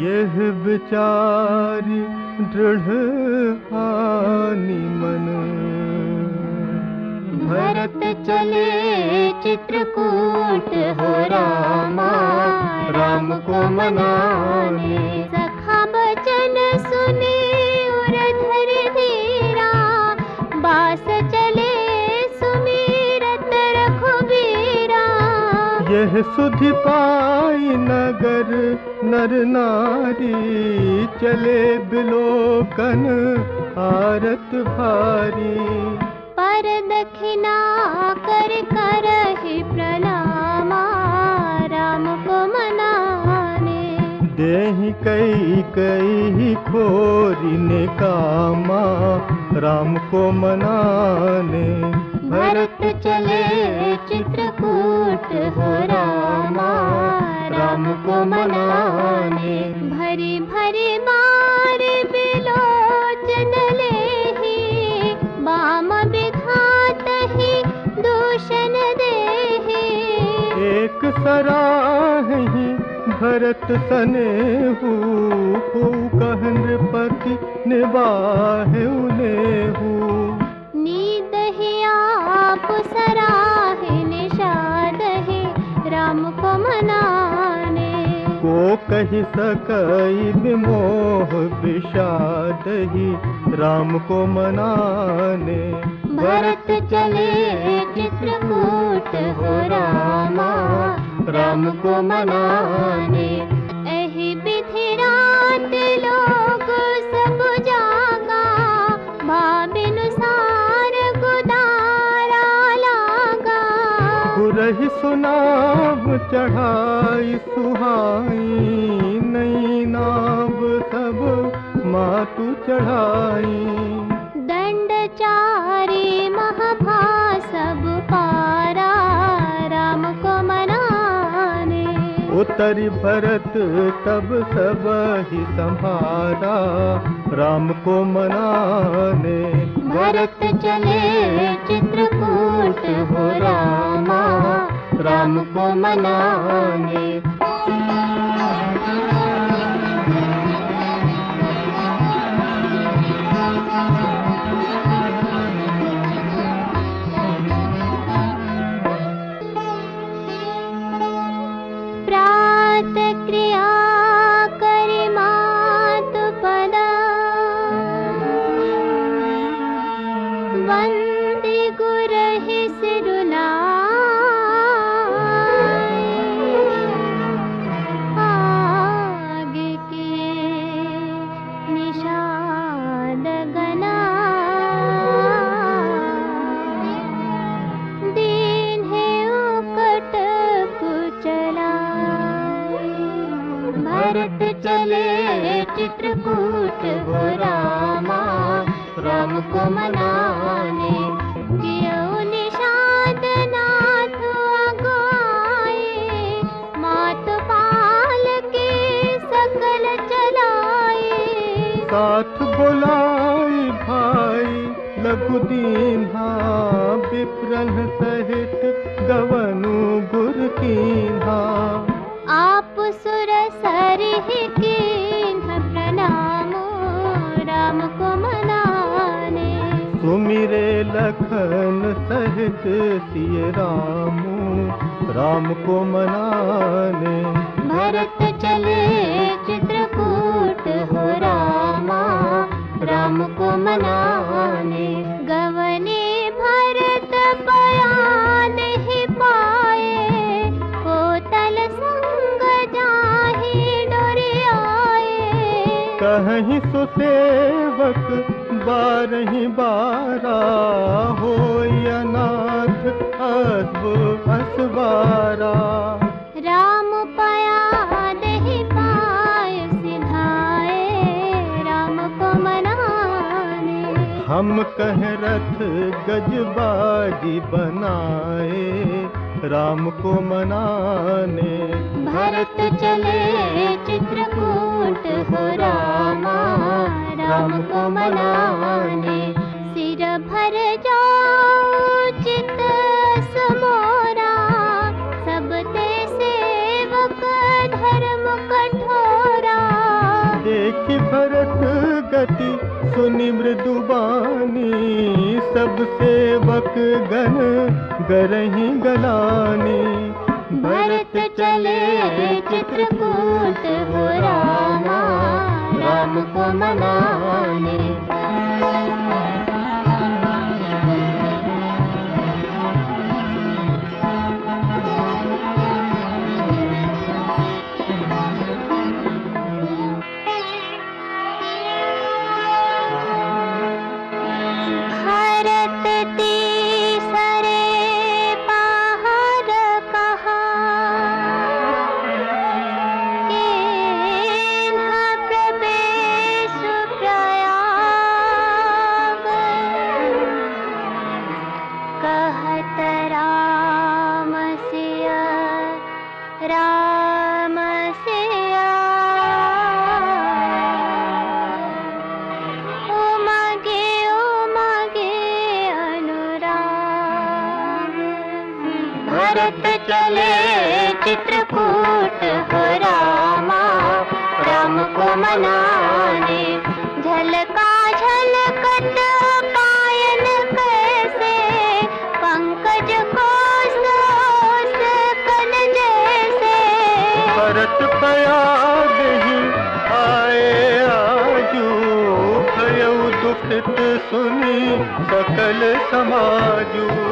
यह विचारी दृढ़ हानि मन। भरत चले चित्रकूट हो रामा राम को मनाने। सखा बचन सुने उरधर धीरा। बास चले सुमीरत रघुबीरा। यह सुधि पाई नगर नर नारी चले बिलोकन आरत भारी। पर दक्षिणा कर कर ही प्रणामा राम को मनाने। देहि कई कई खोरी ने कामा राम को मनाने। भरत चले चित्रकूट हो रामा राम को मनाने। भरे भरी बार बिलोचन लेहि बाम विघात ही दूषण देहि एक सराही भरत सने को कह नृपति निवाहे उनेहू नींद कही सकई विमोह विषाद ही, राम को मनाने। भरत चले चित्रकूट हो रामा, राम को मनाने। सुनाव चढ़ाई सुहाई नई नाव सब मातु चढ़ाई। दंड चारी महाभा सब पारा राम को मनाने। उतरी भरत तब सब ही संभारा राम को मनाने। भरत चले चित्रकूट हो रामा राम को मनाने। सहित गवनु गुर कीन्हा। आप सुर सरिह कीन्ह प्रणामो राम को मनाने। सुमिरे लखन सहित सिय रामू राम को मनाने। भरत चले चित्रकूट हो रामा राम को मनाने रही सुसेवक बारही बारा हो अनाथ असबु असबारा राम पया दही पाय सिधाए राम को मनाने। हम कह रथ गजबाजी बनाए राम को मनाने। भरत चले चित्रकूट हो रामा राम को मनाने। सिर भर जाओ चित समोरा सब ते सेवक धर्म कठोरा। देख भरत गति सुनि मृदुबानी सब सेवक गण गरही गलानी। भरत चले चित्रकूट हो रामा। राम को मनाने भरत चले चित्रकूट रामा, राम को मनाने। झलका झलकत पायन कैसे, पंकज को कन जैसे। भरत ही आए आजू भयउ दुखित सुनी सकल समाजू।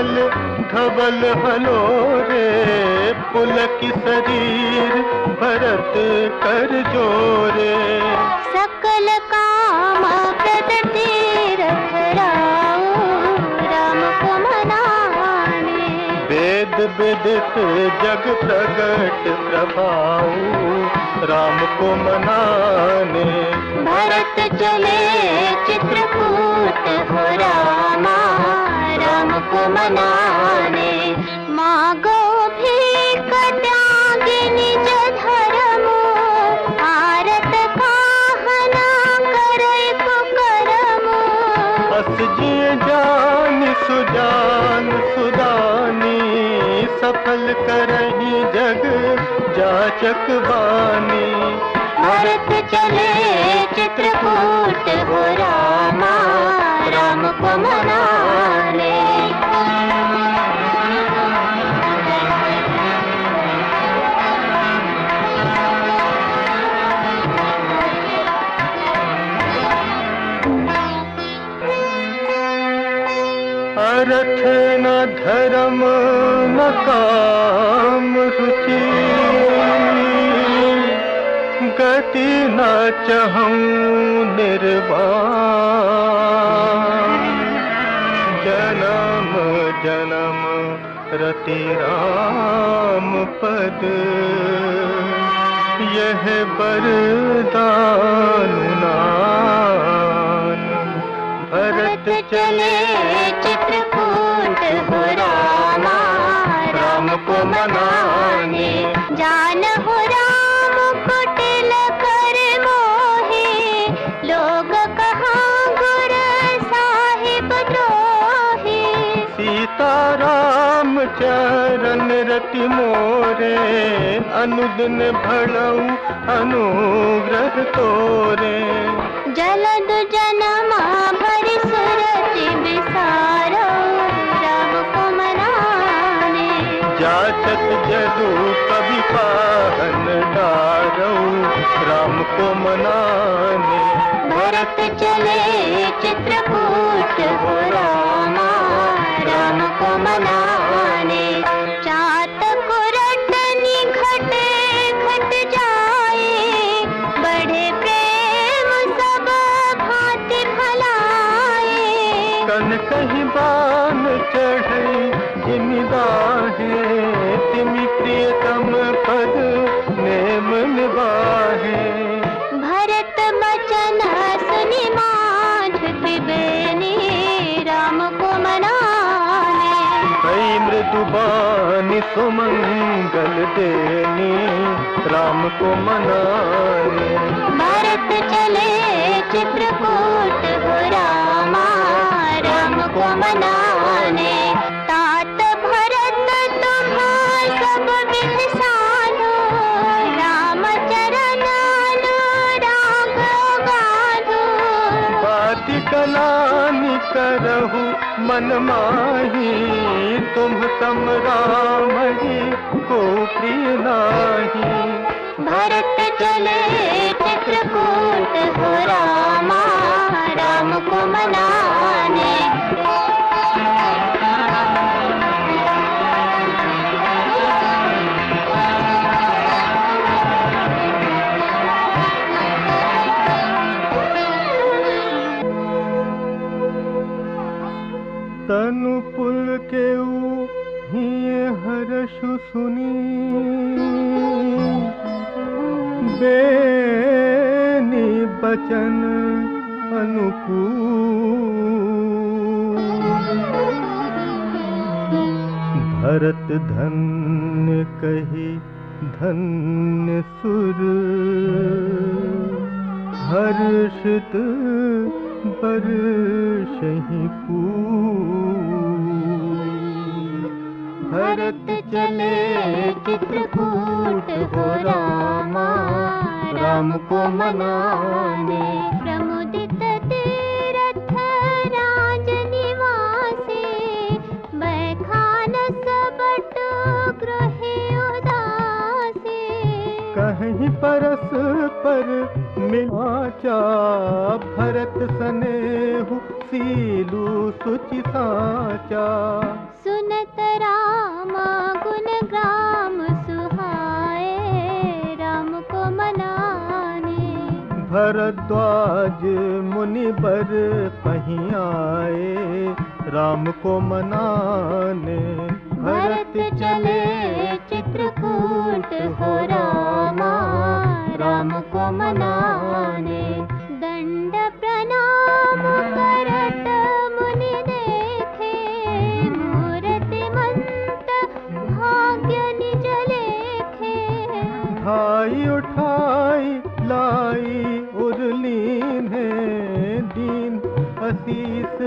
श्यामल धवल हलोरे पुलक शरीर भरत कर जोरे। सकल काम प्रद तीरथ राम को मनाने। वेद विदित जग प्रगट प्रभाऊ राम को मनाने। भरत चले चित्रकूट हो राम। को मनाने। मागो भी त्यागी निज धर्म। आरत काहना करे कुकर्म। अस जिय जान सुजान सुदानी सफल करही जग जाचक बानी। भरत चले चित्रकूट हो रामा राम को मनाने। धर्म न काम रुचि गति न चहूँ निर्वाण। जन्म जन्म, रति राम पद। यह बरदान नान भरत चले चित्रकूट रति मोरे अनुदिन भड़ऊ अनुग्रह तोरे। जलद जनमा भर सुरति बिसारो को जाचत जदू कवि पाहन डारो राम को मनाने। भरत चले चित्रकूट हो रामा राम को मनाने। डुबानी सुमंगल देनी राम को मनाने भारत चले चित्रकूट रामा राम को मनाने। मन माही तुम सम राम ही को प्रिय नाही। भरत चले चित्रकूट हो रामा, राम को मनाने। भरत धन्य कही धन्य सुर। हर्षित परी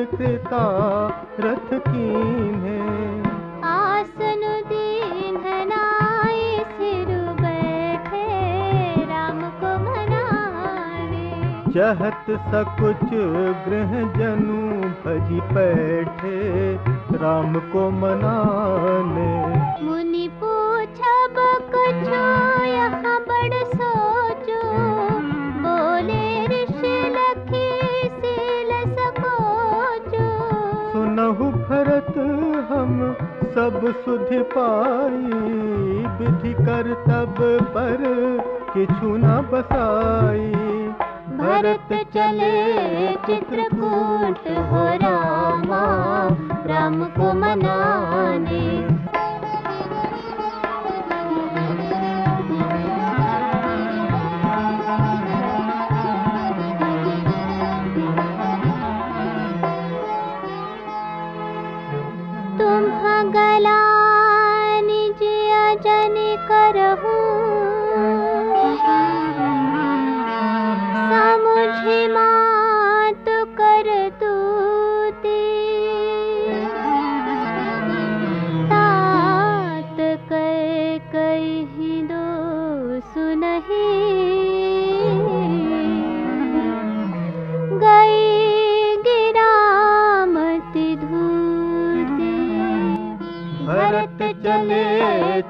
कृता रथ की आसन दीन नाए सिर बैठे राम को मनावे चहत सकुच गृह जनु भजी बैठे राम को मनाने। सब सुध पाई, विधि कर तब पर किछु न बसाई। भरत चले चित्रकूट हो रामा, राम को मनाने।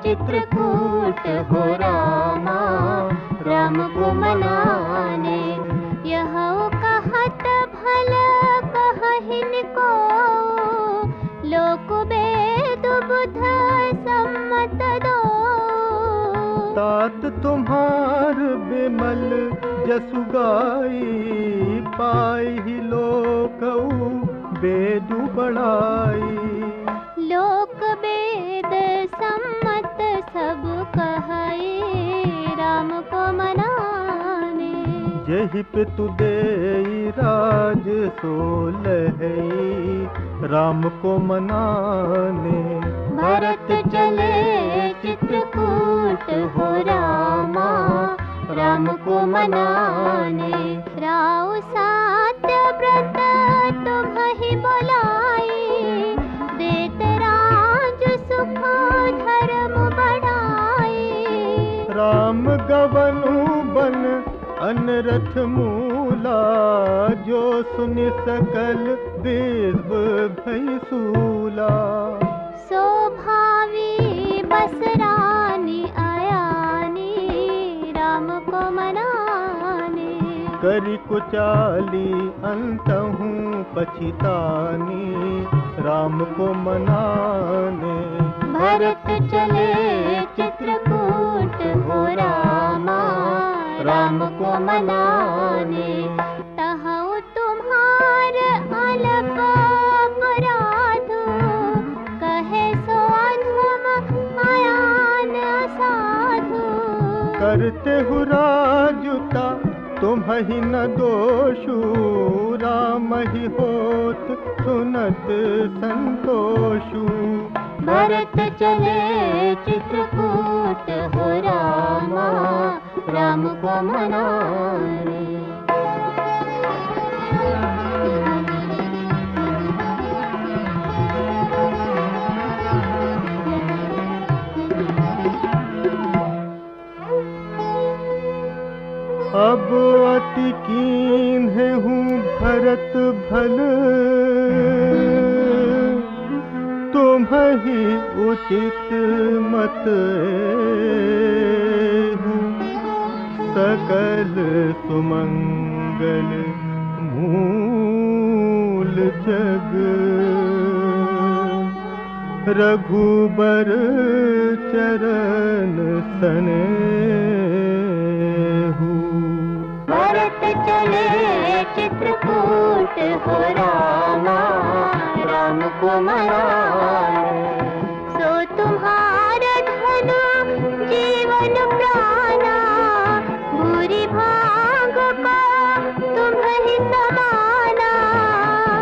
चित्रकूट हो रामा, राम को मनाने। यह कहत भल कहहिन को लोक वेद बुध सम्मत दो। तात तुम्हार बिमल जसु गाई, पाई लोक बेदु बढ़ाई यही पितु दे राज सोलहई राम को मनाने। भरत चले चित्रकूट हो रामा राम को मनाने। राव सात व्रत तुम ही बोलाई देत राज सुख धर्म बढ़ाई राम गवनु बन अनरथ मूला जो सुन सकल देव भई सूला। शोभावी बसरानी आयानी राम को मनाने। करी कुचाली अंत अंतहूँ पछितानी राम को मनाने। भरत चले चित्रकूट हो रामा राम को मनाने। तहु तुम्हार अलप अपराध। कहे सो अधम साधु। करते हु राजुता तुम ही न दोषु। राम ही होत सुनत संतोषु। भरत चले चित्रकूट हो रामा। राम को मनाने अब अति कीन है हूँ भरत भल। तुम ही उचित मत सकल सुमंगल मूल जग। रघुबर चरण सने भरत चले चित्रकूट, हो रामा, राम सो तुम्हारा धन, जीवन प्राणा। बुरी भाग को तुम ही समाना।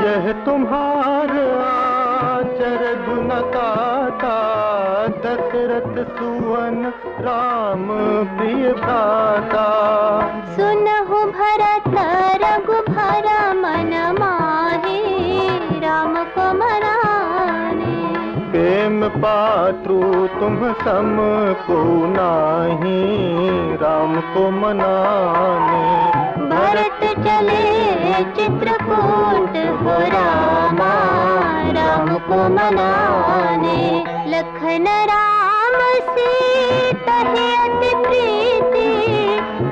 यह तुम्हार आचर गुणकाता दशरथ सुवन राम प्रिय भाता सुनहु पात्रु तुम सम को नाही राम को मनाने। भरत चले चित्रकूट हो रामा राम को मनाने। लखन राम है अति प्रीति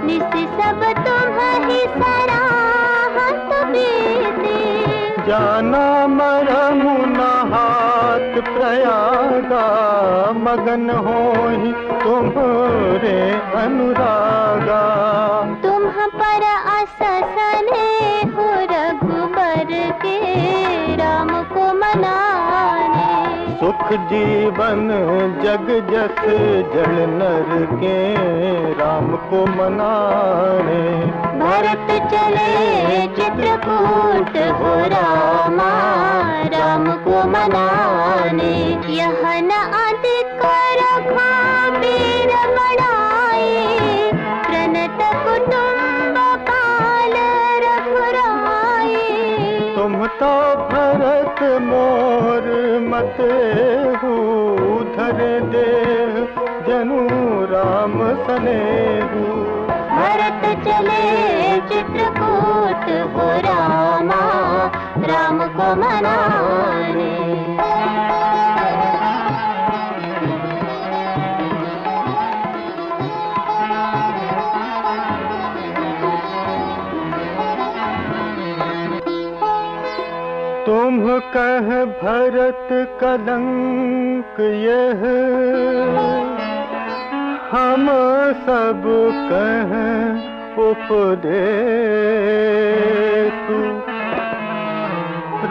निस सब तुम ही सराहत बीती। जाना प्रयागा मगन हो ही तुम्हारे अनुरागा। तुम पर अससने हो रघुबर के राम को मनाने सुख जीवन जग जस जल नर के राम को मनाने। भरत चले चित्रकूट हो रामा राम को मनाने। यह न अधिक रखा वीर बढ़ाए प्रणत कुटुंब काल रघुराए तुम तो भरत मोर मत हो धर दे जनु राम सने भरत चले चित्रकूट हो रामा, राम को मनाने कह भरत कलंक यह। हम सब कह उपदे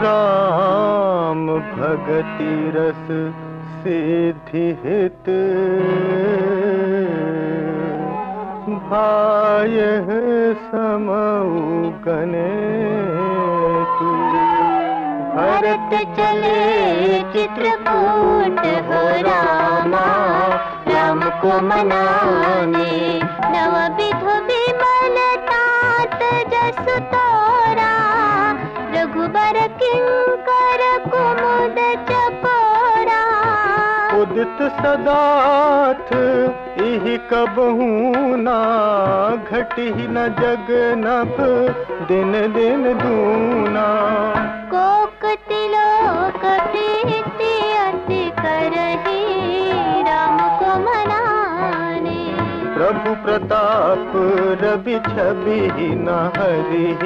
राम भगति रस सिद्धि हित। भाय समऊ तू भरत चले चित्रकूट हो रामा। राम को मनाने नव विधु विमल तात जस तोरा। रघुबर किंकर कुमुद चकोरा। उदित सदाथ इहि कबहू ना। घटी न जग नभ दिन दिन दूना। प्रभु प्रताप, रवि छवि न हरि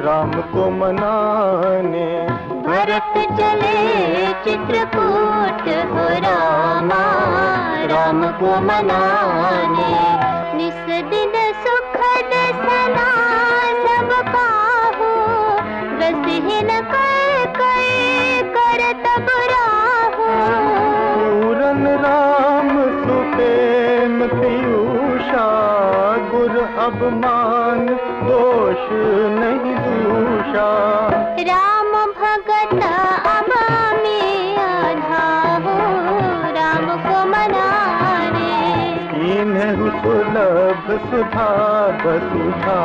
राम को मनाने। भरत चले, चित्रकूट हो रामा। राम को मनाने। निस दिन सुखद सना सब काहू रसहीन कर पीयूषा गुर अवमान दोष नहीं दूषा। राम भगत आधा हो राम को मनाने। इन्हु सुलभ सुधा बसुधा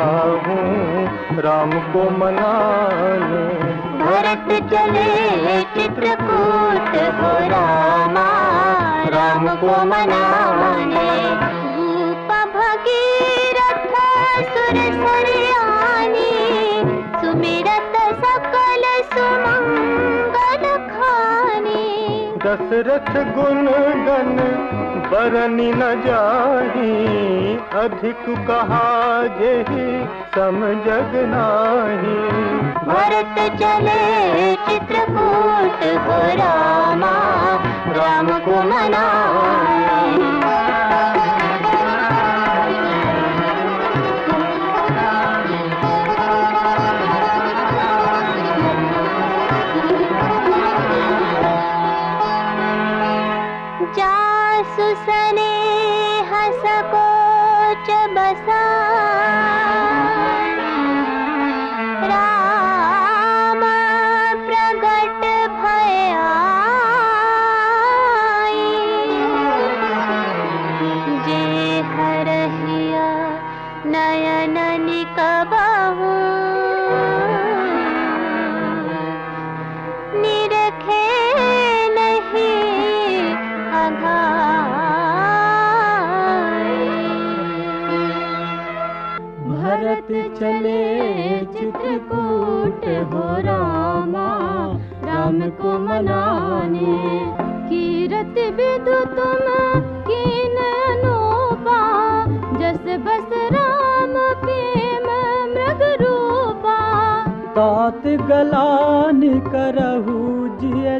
हूँ राम को मनाने। भरत चले चित्रकूट हो रामा राम को मनाने। दशरथ गुण गण, बरनी न जाही, अधिक कहा जे सम जग नाही। भरत चले चित्रकूट को रामा, राम को मनाने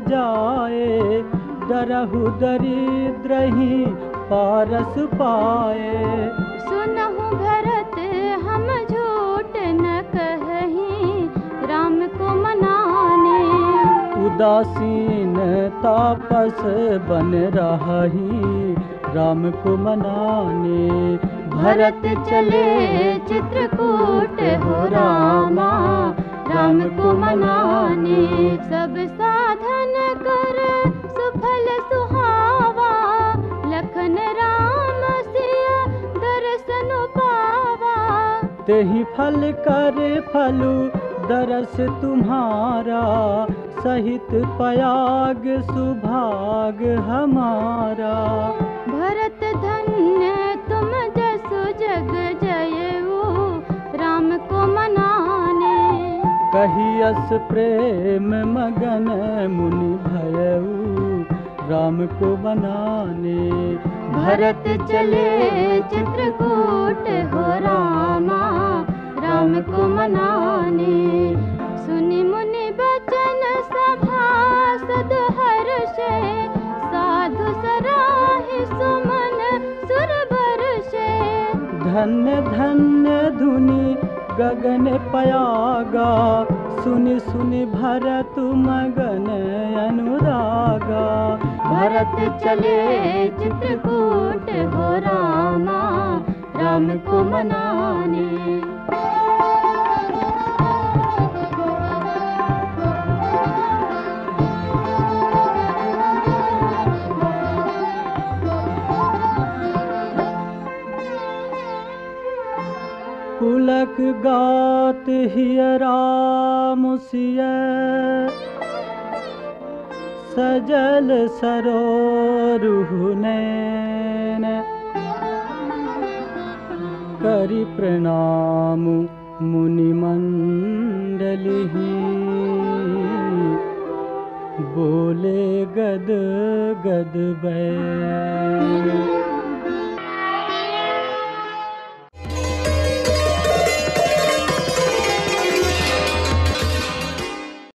जाए डरहु दरिद्रही पारस पाए। सुनहु भरत हम झूठ न कहीं राम को मनाने। उदासीन तापस बन रही राम को मनाने। भरत चले चित्रकूट हो रामा राम को मनाने। सब साधन तेहि फल करे फलु दरस तुम्हारा सहित पयाग सुभाग हमारा। भरत धन्य तुम जसु जग जयऊ राम को मनाने। कहियस प्रेम मगन मुनि भयऊ राम को मनाने भरत चले चित्रकूट हो रामा। राम को मनाने। सुनि मुनि बचन हर्षे साधु सराहि सुमन सुर बरसे धन्य धन्य धुनि गगन पयागा। सुनि सुनि भरत मगन अनुरागा। भरत चले चित्रकूट हो रामा। राम को मनाने सरोरुहुनेन करि प्रणा